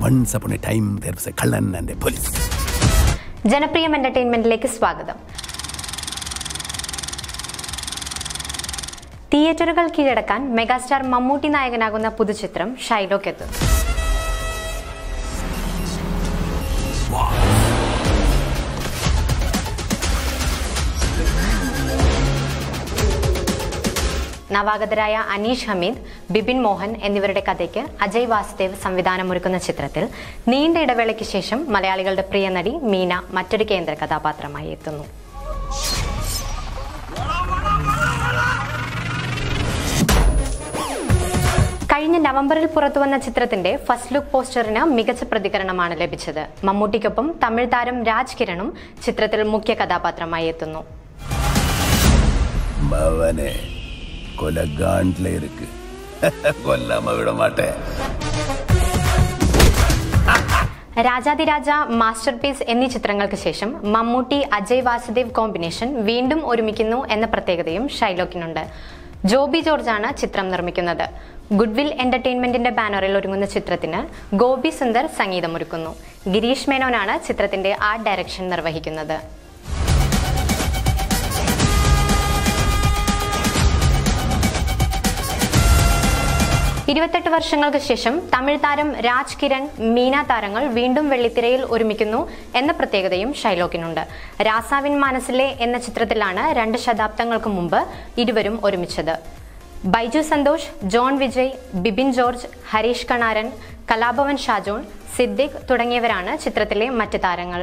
Once upon a time there was a കള്ളൻ and a police ജനപ്രിയം എന്റർടൈൻമെന്റിലേക്ക് സ്വാഗതം. തിയേറ്ററുകൾ കീഴടക്കാൻ മെഗാസ്റ്റാർ മമ്മൂട്ടി നായകനാകുന്ന പുതുചിത്രം ഷൈലോക്ക് നവാഗതരായ അനീഷ് ഹമീദ് ബിബിൻ മോഹൻ എന്നിവരുടെ കഥയ്ക്ക് അജയ് വാസുദേവ് സംവിധാനമൊരുക്കുന്ന ചിത്രത്തിൽ നീണ്ട ഇടവേളയ്ക്ക് ശേഷം മലയാളികളുടെ പ്രിയ നടി മീന മറ്റൊരു കേന്ദ്ര കഥാപാത്രമായി എത്തുന്നു. കഴിഞ്ഞ നവംബറിൽ പുറത്തുവന്ന ചിത്രത്തിന്റെ ഫസ്റ്റ് ലുക്ക് പോസ്റ്ററിന് മികച്ച പ്രതികരണമാണ് ലഭിച്ചത്. മമ്മൂട്ടിക്കൊപ്പം തമിഴ് താരം രാജ് കിരണും ചിത്രത്തിൽ മുഖ്യ കഥാപാത്രമായി എത്തുന്നു. കൊല காண்ட்ல இருக்கு கொல்லாம விட രാജാതിരാജ മാസ്റ്റർ പീസ് എന്നീ ചിത്രങ്ങൾക്ക് ശേഷം മമ്മൂട്ടി അജയ് വാസുദേവ് കോമ്പിനേഷൻ വീണ്ടും ഒരുമിക്കുന്നു എന്ന പ്രത്യേകതയും ഷൈലോക്കിനുണ്ട്. ജോബി ജോർജാണ് ചിത്രം നിർമ്മിക്കുന്നത്. ഗുഡ്വിൽ എന്റർടൈൻമെന്റിന്റെ ബാനറിൽ ഒരുങ്ങുന്ന ചിത്രത്തിന് ഗോപി സുന്ദർ സംഗീതമൊരുക്കുന്നു. ഗിരീഷ് മേനോനാണ് ചിത്രത്തിന്റെ ആർട്ട് ഡയറക്ഷൻ നിർവഹിക്കുന്നത്. ഇരുപത്തെട്ട് വർഷങ്ങൾക്ക് ശേഷം തമിഴ് താരം രാജ് കിരൺ മീന താരങ്ങൾ വീണ്ടും വെള്ളിത്തിരയിൽ ഒരുമിക്കുന്നു എന്ന പ്രത്യേകതയും ഷൈലോക്കിനുണ്ട്. രാസാവിൻ മനസ്സിലെ എന്ന ചിത്രത്തിലാണ് രണ്ട് ശതാബ്ദങ്ങൾക്ക് മുമ്പ് ഇരുവരും ഒരുമിച്ചത്. ബൈജു സന്തോഷ് ജോൺ വിജയ് ബിബിൻ ജോർജ് ഹരീഷ് കണാരൻ കലാഭവൻ ഷാജോൺ സിദ്ദിഖ് തുടങ്ങിയവരാണ് ചിത്രത്തിലെ മറ്റ് താരങ്ങൾ.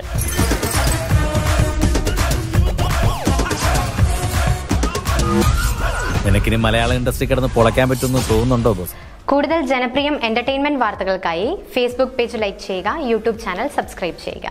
നിനക്കിനി മലയാള ഇൻഡസ്ട്രി കിടന്ന് പൊളയ്ക്കാൻ പറ്റുമെന്ന് തോന്നുന്നുണ്ടോ ബോസ്? കൂടുതൽ ജനപ്രിയം എന്റർടൈൻമെന്റ് വാർത്തകൾക്കായി ഫേസ്ബുക്ക് പേജ് ലൈക്ക് ചെയ്യുക യൂട്യൂബ് ചാനൽ സബ്സ്ക്രൈബ് ചെയ്യുക.